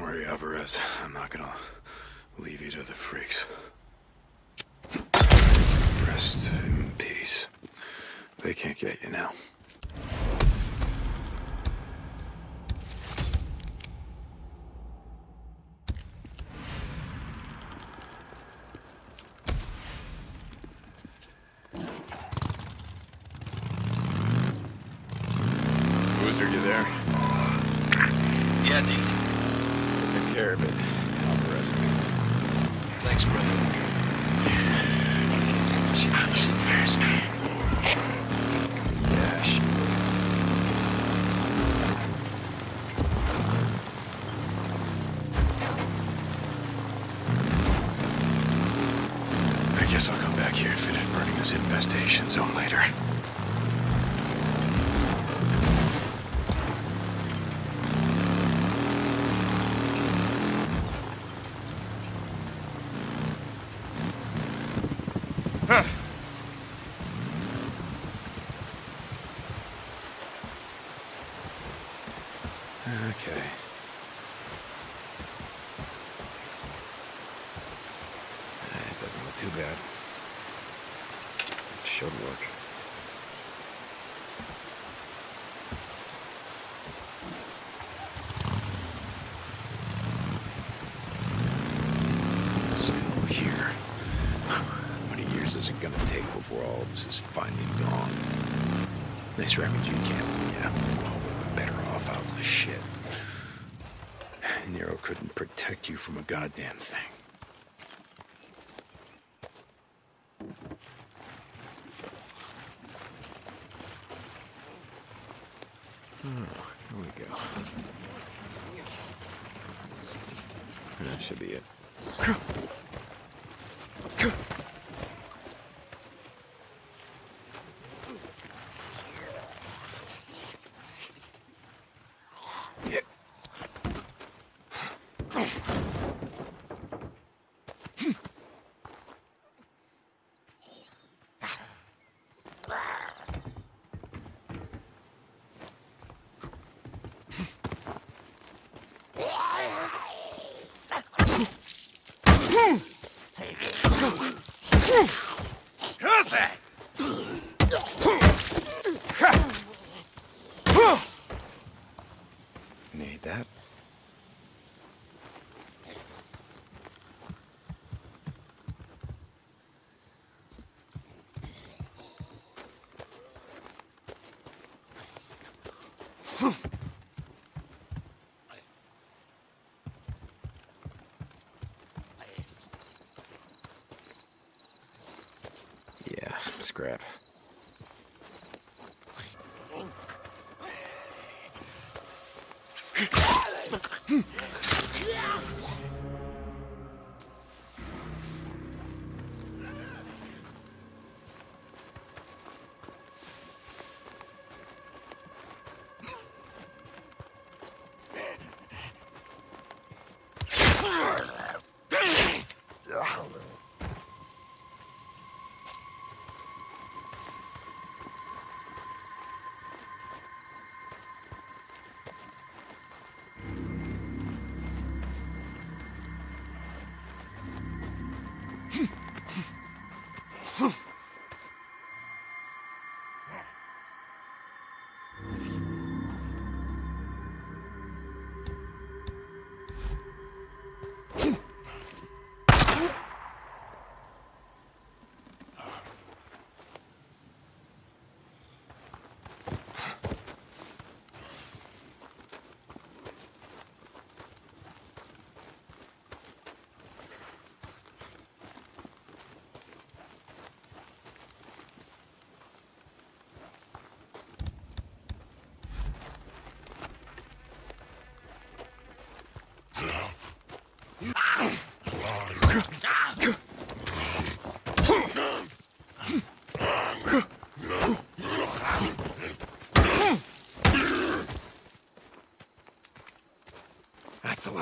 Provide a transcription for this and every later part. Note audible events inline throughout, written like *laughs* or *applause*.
worry, Alvarez. I'm not gonna leave you to the freaks. Rest in peace. They can't get you now. Gonna take before all this is finally gone? Nice refugee camp, yeah. Well, would have been better off out in the shit. Nero couldn't protect you from a goddamn thing. Oh, here we go. That should be it. Yeah. Who's that? Need that. Yeah,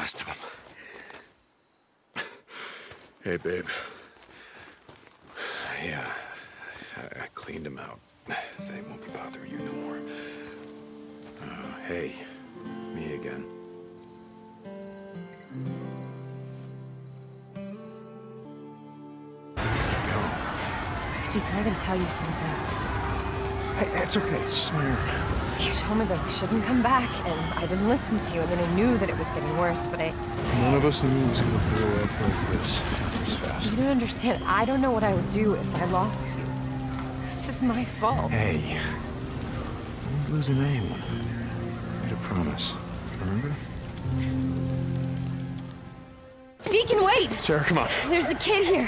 rest of them. hey, babe. Yeah, I, I cleaned them out. They won't be bothering you no more. Uh, hey, me again. Steve, I gotta tell you something. Hey, it's okay. It's just my arm. You told me that we shouldn't come back, and I didn't listen to you. I mean, I knew that it was getting worse, but I... None of us knew it was gonna blow up like this. This fast. You don't understand. I don't know what I would do if I lost you. This is my fault. Hey, I won't lose anyone. Made a promise. Remember? Deacon, wait! Sarah, come on. There's a kid here.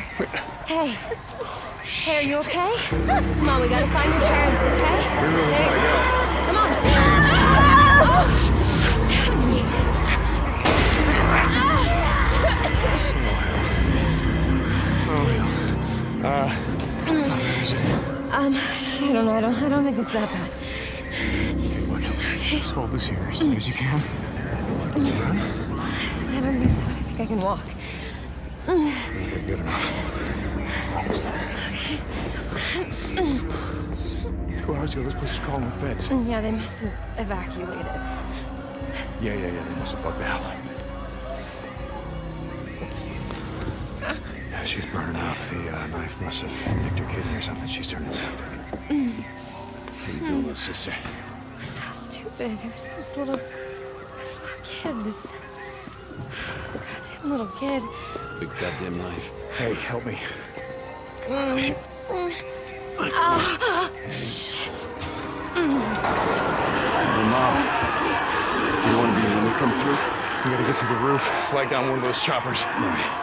Hey. Oh, hey, are you okay? Come on, we gotta find your parents, okay? Hey, come on. Um, I don't know. I don't. I don't think it's that bad. Look, just hold this here as long as you can. I don't think so. I think I can walk. Okay, good enough. Almost there. Two hours ago, this place was calling the feds. Yeah, they must have evacuated. Yeah, yeah, yeah. They must have bugged out. Yeah, she's burning up. The uh, knife must have nicked her kidney or something. She's turning septic. How are you doing, little sister? So stupid. It was this little, this little kid. This, this goddamn little kid. Big goddamn knife. Hey, help me. oh Shit. Hey, Mom. You want to be when we come through? We gotta get to the roof. Flag down one of those choppers. All right.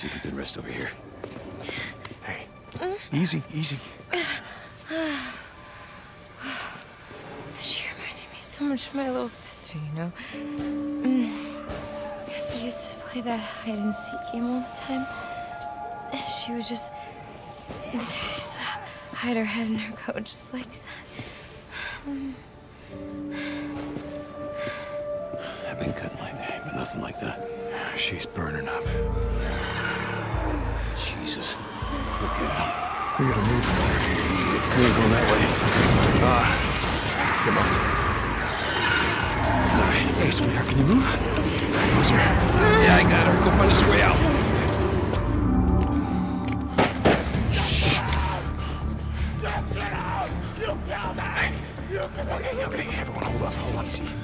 See if you can rest over here. Hey, easy, easy. *sighs* She reminded me so much of my little sister, you know? Mm. Because we used to play that hide and seek game all the time. And she would just. She used to hide her head in her coat just like that. I've been cut my name, but nothing like that. She's burning up. Jesus. Look at him. We gotta move. We ain't going that way. Ah, come on. All right. Hey, sweetheart, can you move? Closer. Yeah, I got her. Go find us a way out. Shut up! Get out! Get out, Dad! Okay, okay, everyone hold up. Hold up.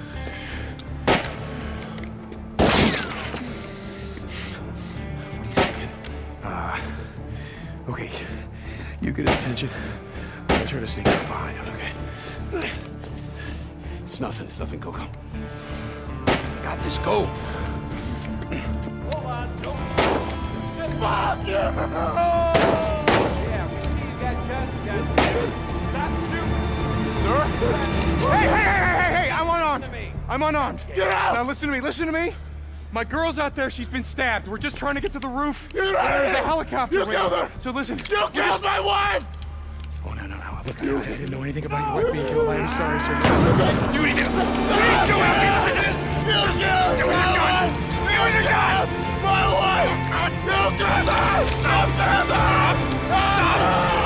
Get his attention. I'll try to sneak up behind him, okay? It's nothing. It's nothing, Coco. Got this. Go. Fuck you! Hey, hey, hey, hey, hey, hey! I'm unarmed. I'm unarmed. Get out! Now listen to me. Listen to me. My girl's out there. She's been stabbed. We're just trying to get to the roof. Get There's a helicopter. You killed her. So listen. You killed my wife. Oh no, no, no! Look, I, I didn't know anything about your wife being killed. I'm sorry, sir. No, do anything. Do anything. Do anything. Listen to this. You killed Do your gun. Do your gun. My wife. You killed her. Stop. Stop. Stop.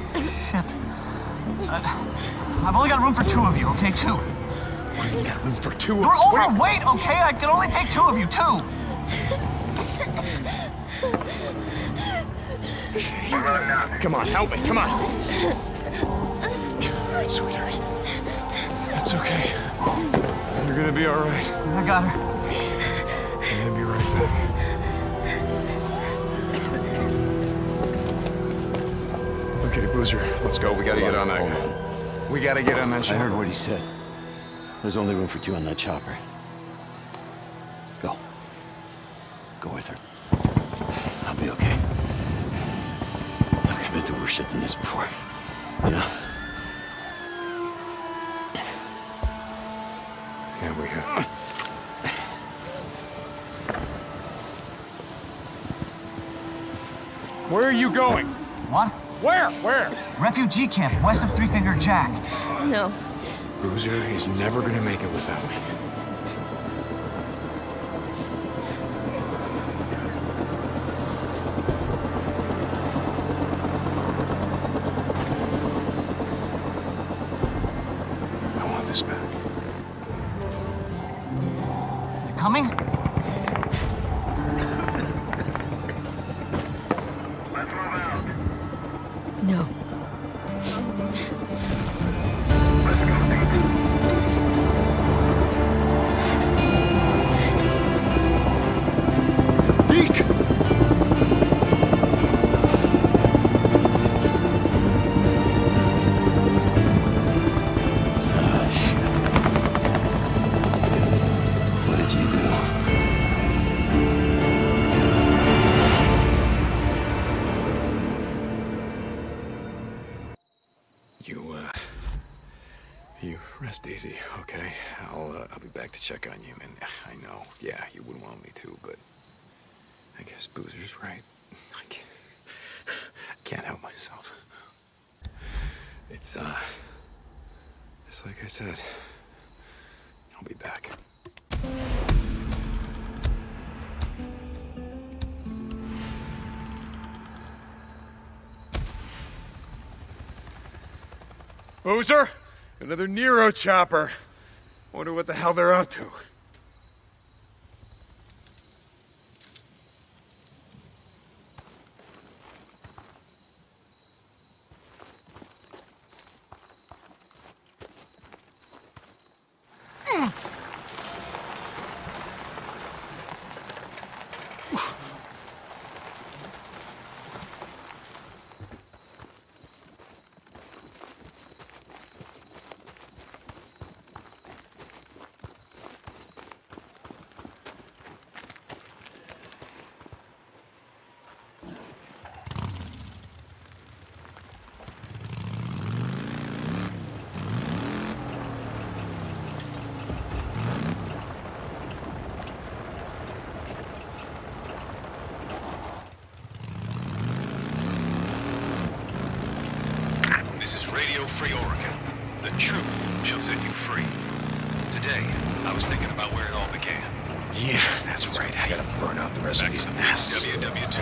Uh, I've only got room for two of you, okay? Two. We got room for two. of You're What are overweight, okay? I can only take two of you, two. Come on, help me. Come on. All right, sweetheart. It's okay. You're gonna be all right. I got her. Boozer, let's go. We gotta get on that Hold on. We gotta get on that I heard what he said. There's only room for two on that chopper. Refugee camp west of Three Finger Jack. No. Boozer is never gonna make it without me. I want this back. You coming? Check on you, and *sighs* I know, yeah, you wouldn't want me to, but... I guess Boozer's right. *laughs* I can't, I *sighs* can't help myself. It's, uh... It's like I said. I'll be back. Boozer? Another Nero chopper. Wonder what the hell they're up to. This is Radio Free Oregon. The truth shall set you free. Today, I was thinking about where it all began. Yeah, that's right. I gotta burn out the rest of Back these in nests. WW2.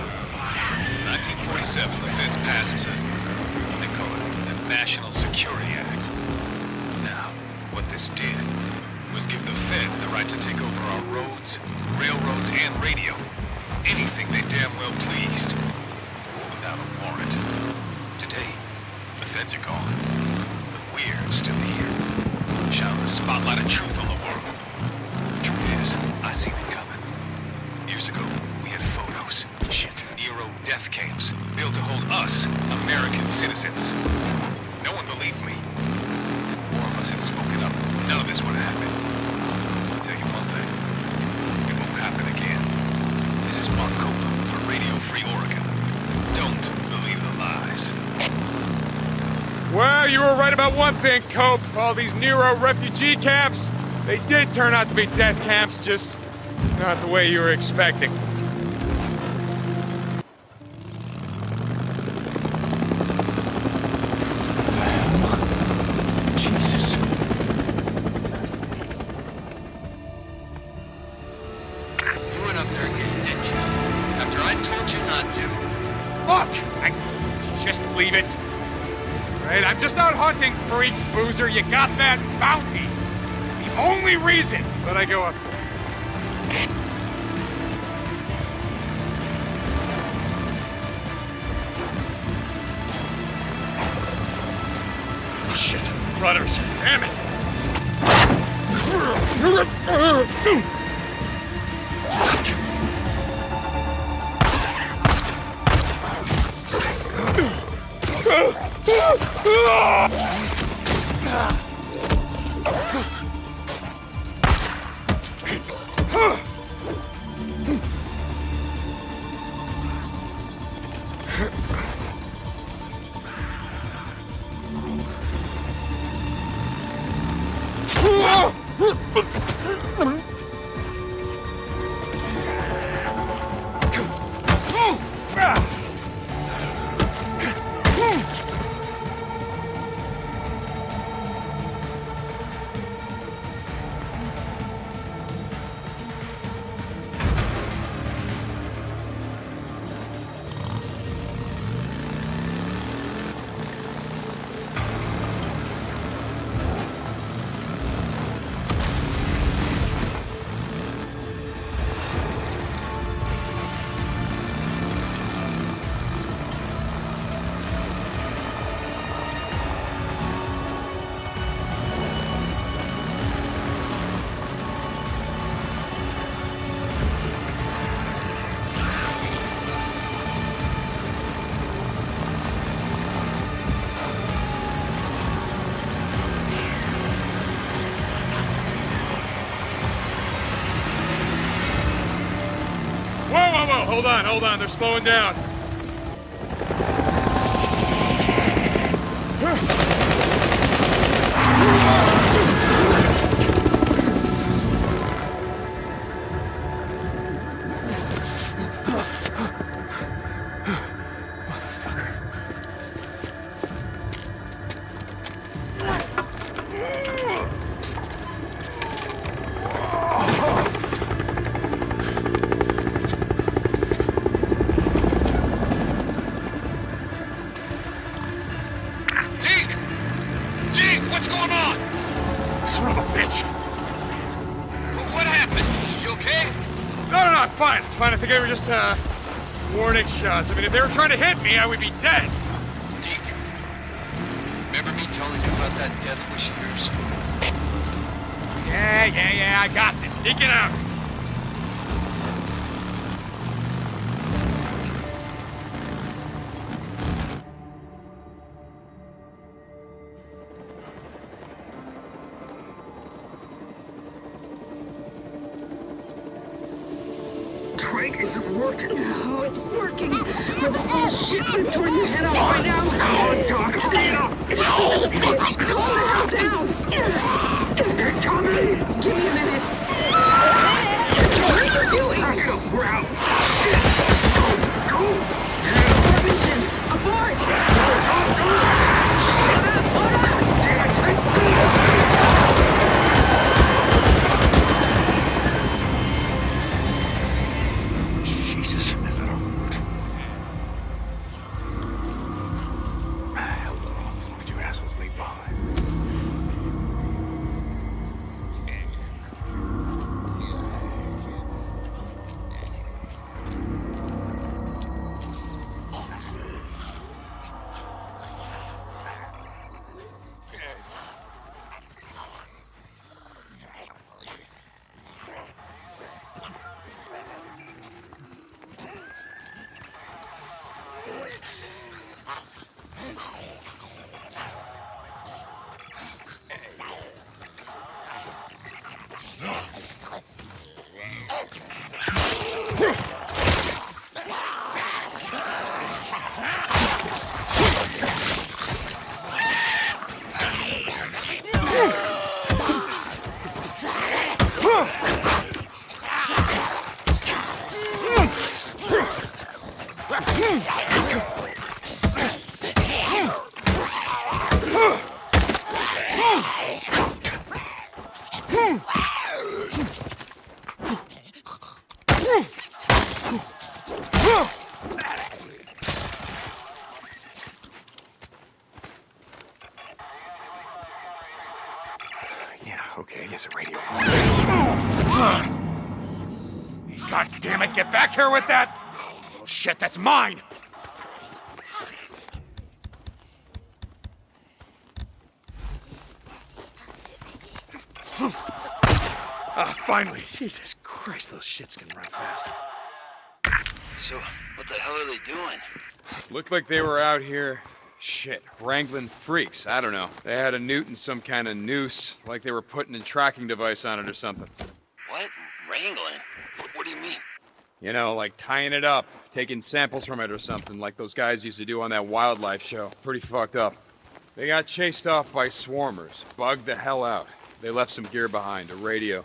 1947, the feds passed uh, what they call it, the National Security Act. Now, what this did was give the feds the right to take over our roads, railroads, and radio. Anything they damn well pleased. Without a warrant. Today, the feds are gone. But we're still here. Shining the spotlight of truth on the world. Truth is, I seen it coming. Years ago, we had photos. Shit. Nero death camps built to hold us, American citizens. No one believed me. If more of us had spoken up, none of this would have happened. I'll tell you one thing. It won't happen again. This is Mark Copeland for Radio Free Oregon. Don't believe the lies. Well, you were right about one thing, Cope. All these Nero refugee camps, they did turn out to be death camps, just not the way you were expecting. I go up there. Shit, rudders. Damn it. *laughs* Hold on, hold on. They're slowing down. Mean, if they were trying to hit me, I would be dead. Deke, remember me telling you about that death wish of yours? Yeah, yeah, yeah, I got this. Deke it out. Isn't working. Oh, it's working. With whole shit been torn your head off right now. Oh, Doc, stay up. The hell down. They're coming. Give me a minute. Get back here with that! Oh, shit, that's mine! Ah, finally. Jesus Christ, those shits can run fast. So, what the hell are they doing? Looked like they were out here Shit, wrangling freaks. I don't know. They had a newt and some kind of noose, like they were putting a tracking device on it or something. What? Wrangling? What, what do you mean? You know, like tying it up, taking samples from it or something, like those guys used to do on that wildlife show. Pretty fucked up. They got chased off by swarmers, bugged the hell out. They left some gear behind, a radio.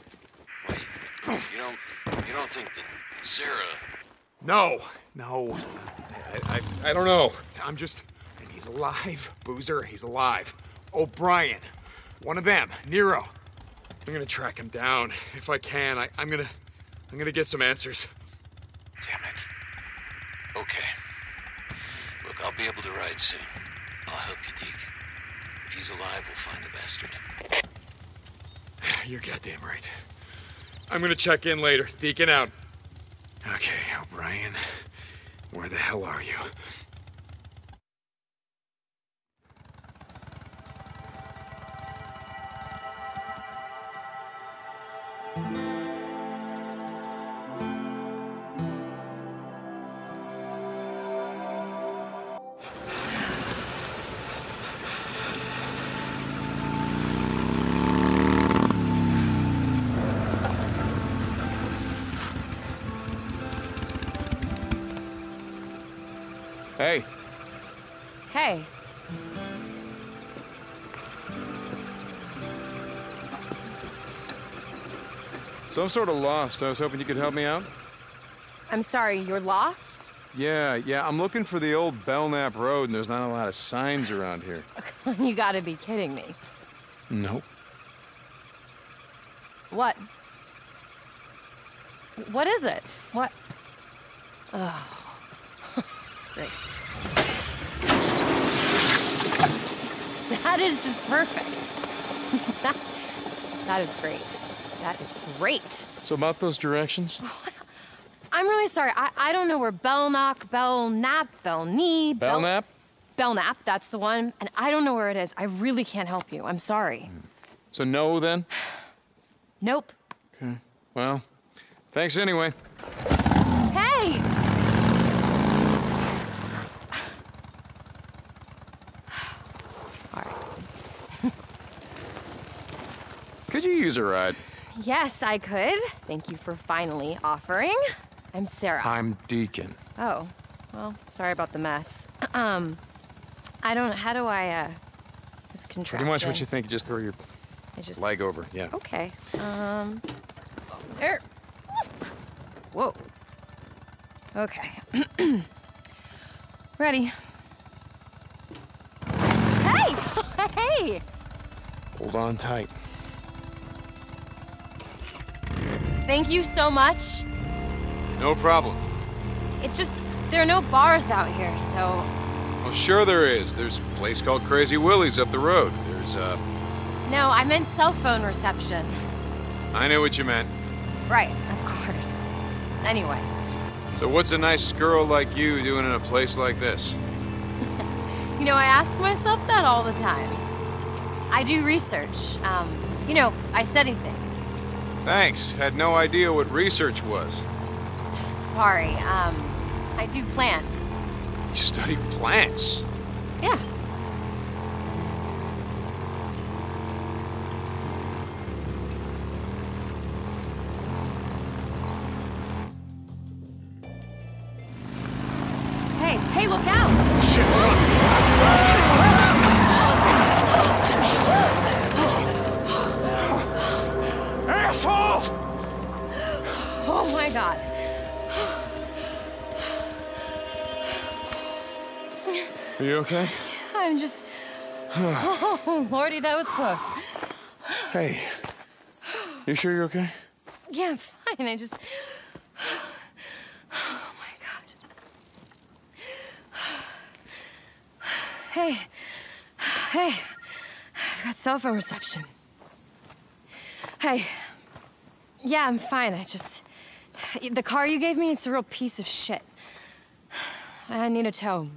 Wait, you don't, you don't think that Sarah... No, no. I, I, I don't know. I'm just. And he's alive, Boozer. He's alive. O'Brien. One of them. Nero. I'm gonna track him down if I can. I, I'm gonna. I'm gonna get some answers. Damn it. Okay. Look, I'll be able to ride soon. I'll help you, Deke. If he's alive, we'll find the bastard. *sighs* You're goddamn right. I'm gonna check in later. Deacon out. Okay, O'Brien. Where the hell are you? Hey, Hey, so I'm sort of lost. I was hoping you could help me out. I'm sorry, you're lost? Yeah, yeah, I'm looking for the old Belknap Road, and there's not a lot of signs around here. *laughs* you gotta be kidding me. Nope. What? What is it? What? Oh, *laughs* it's great. That is just perfect. *laughs* that, that is great. That is great. So about those directions? *laughs* I'm really sorry. I, I don't know where Belknock, Belknap, Belknee, Bel- Belknap? Belknap, that's the one. And I don't know where it is. I really can't help you. I'm sorry. Hmm. So no then? *sighs* Nope. Okay. Well, thanks anyway. Hey! All right. Could you use a ride? Yes, I could. Thank you for finally offering. I'm Sarah. I'm Deacon. Oh, well, sorry about the mess. *clears throat* Um, I don't. How do I? uh This contraption. Pretty much what you think. Just throw your I just leg over. Yeah. Okay. Um. There. Whoa. Okay. *clears throat* Ready. Hey! *laughs* hey! Hold on tight. Thank you so much. No problem. It's just there are no bars out here, so Well, sure there is. There's a place called Crazy Willie's up the road. There's, uh, no. I meant cell phone reception. I knew what you meant. Right, of course. Anyway, So what's a nice girl like you doing in a place like this? *laughs* you know, I ask myself that all the time. I do research. Um, you know, I study things. Thanks. Had no idea what research was. Sorry, um, I do plants. You study plants. Yeah. Oh my god. Are you okay? I'm just. *sighs* Oh, Lordy, that was close. Hey. You sure you're okay? Yeah, I'm fine. I just. *sighs* Oh my god. Hey. Hey. I've got cell phone reception. Hey. Yeah, I'm fine. I just. *sighs* The car you gave me, it's a real piece of shit. *sighs* I need a tow.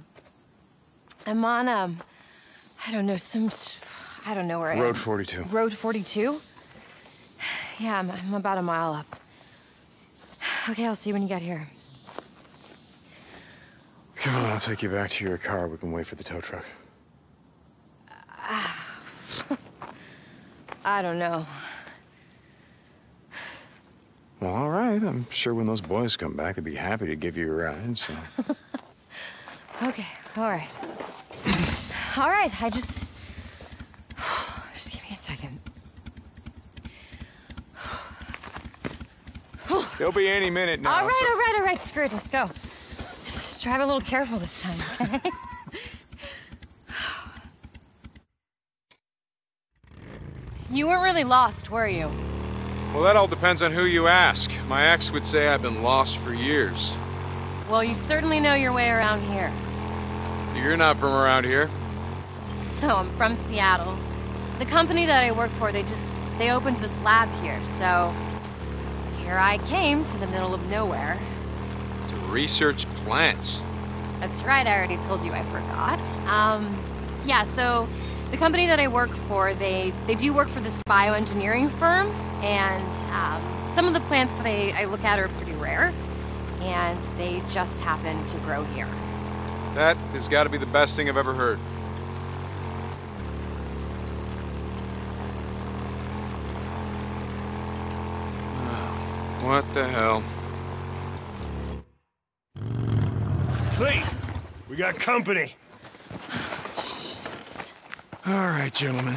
I'm on, um. I don't know, some. I don't know where I am. Road 42. Road 42? *sighs* Yeah, I'm, I'm about a mile up. Okay, I'll see you when you get here. Come on, I'll take you back to your car. We can wait for the tow truck. I don't know. Well, all right. I'm sure when those boys come back, they'd be happy to give you a ride, so. *laughs* Okay, all right. *clears throat* All right, I just. *sighs* Just give me a second. *sighs* They'll be any minute now. all right, so- all right, all right, screw it, let's go. Just drive a little careful this time, *laughs* okay? *sighs* you weren't really lost, were you? Well, that all depends on who you ask. My ex would say I've been lost for years. Well, you certainly know your way around here. You're not from around here. No, I'm from Seattle. The company that I work for, they just they opened this lab here, so here I came to the middle of nowhere. To research plants. That's right, I already told you I forgot. Um, yeah, so the company that I work for, they they do work for this bioengineering firm, and um, some of the plants that I, I look at are pretty rare, and they just happen to grow here. That has got to be the best thing I've ever heard. *sighs* What the hell? Clete, we got company. All right, gentlemen.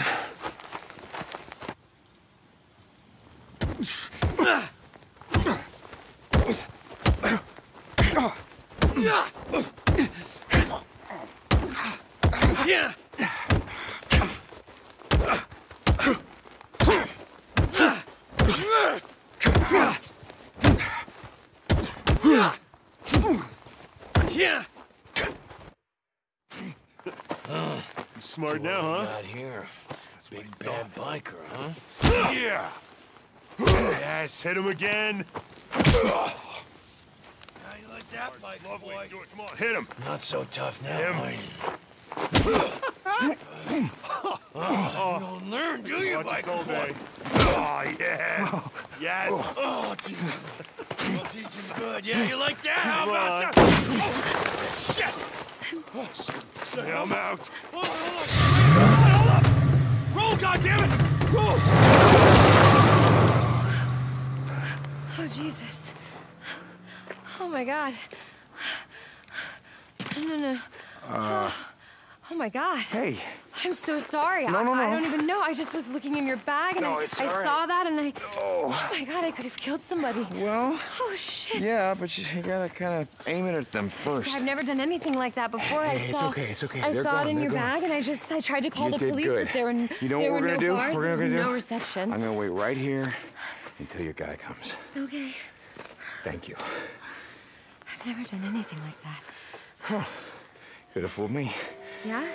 Yeah. Yeah. You smart now, huh? Not here. Big bad biker, huh? Yeah. *sighs* Yes, hit him again. How you like that, Mike? Lovely. Do it. Come on, hit him. Not so tough now. Him. *laughs* You don't learn, do you, Watch us all day. Oh, yes. Yes. *laughs* Oh, teach him. I'll teach him good. Yeah, you like that? How about that? Oh, shit. So, Yeah, I'm out. Hold on, hold on. Hold up. Roll, goddammit. Roll. Oh, Jesus. Oh, my God. No, no, no. oh, oh, my God. Hey, I'm so sorry. No, I, no, I no. don't even know. I just was looking in your bag and No, I, it's I right. saw that and I. Oh. Oh my god, I could have killed somebody. well, Oh shit. yeah, but you, you gotta kind of aim it at them first. I've never done anything like that before. I Hey, it's saw. okay, it's okay. I They're saw it gone, in they're your gone. bag, and I just I tried to call You the did police, good. but there were You know there what were gonna no do? bars, We're there gonna was do? no reception. I'm gonna wait right here until your guy comes. Okay. Thank you. I've never done anything like that. Huh. Could have fooled me. Yeah?